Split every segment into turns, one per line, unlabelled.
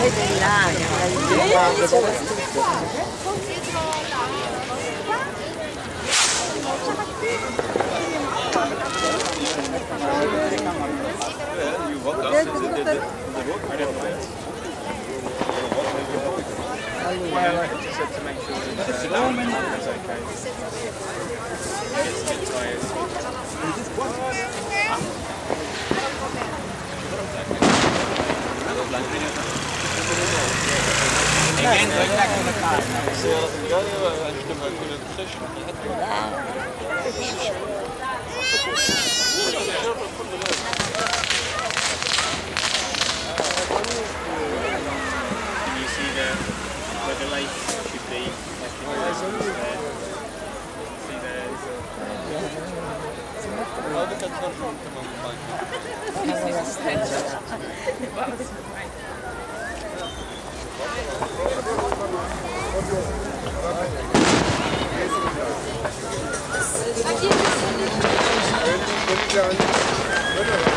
Vedi là, che bello!
Yeah, right. Just had to make sure that uh, that was okay. It's good tyres. Yeah. mais chifrei, mas tem mais outros, né? Sem ideia. Olha o que eu tô tomando aqui. Aqui, aqui.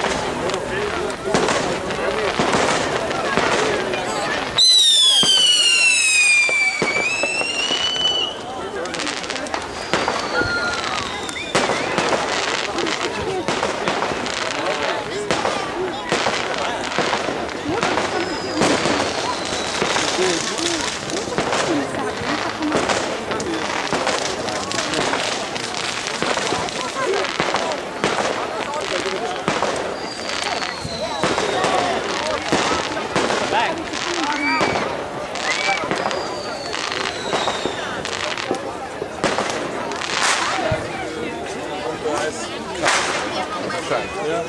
Bescheid. Ja.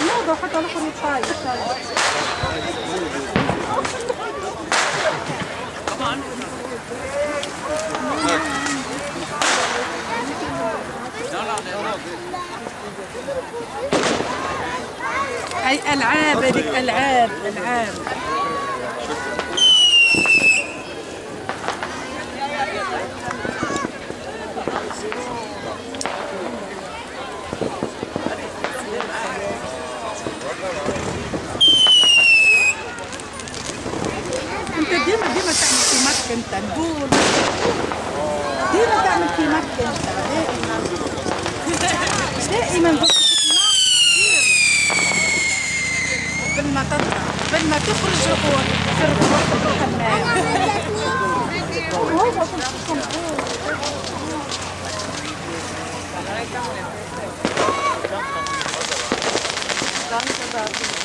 الموضة حتى لحم الطاي طبعا هاي ألعاب هذيك ألعاب ألعاب انت ديما ديما تعمل كيماك انت نقول ديما تعمل كيماك انت. دائما. دائما. about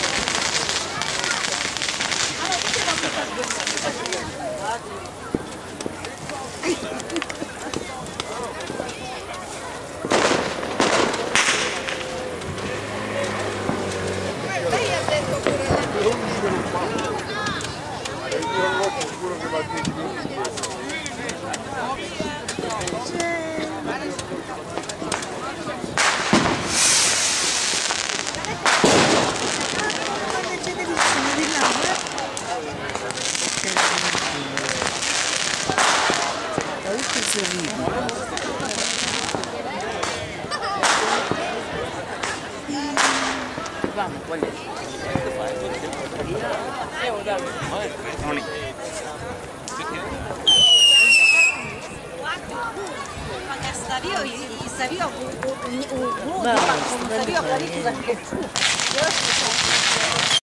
Vamos, ¿cuál es? Tony. Stavio
i stavio u u u u stavio pravi tu za kecu.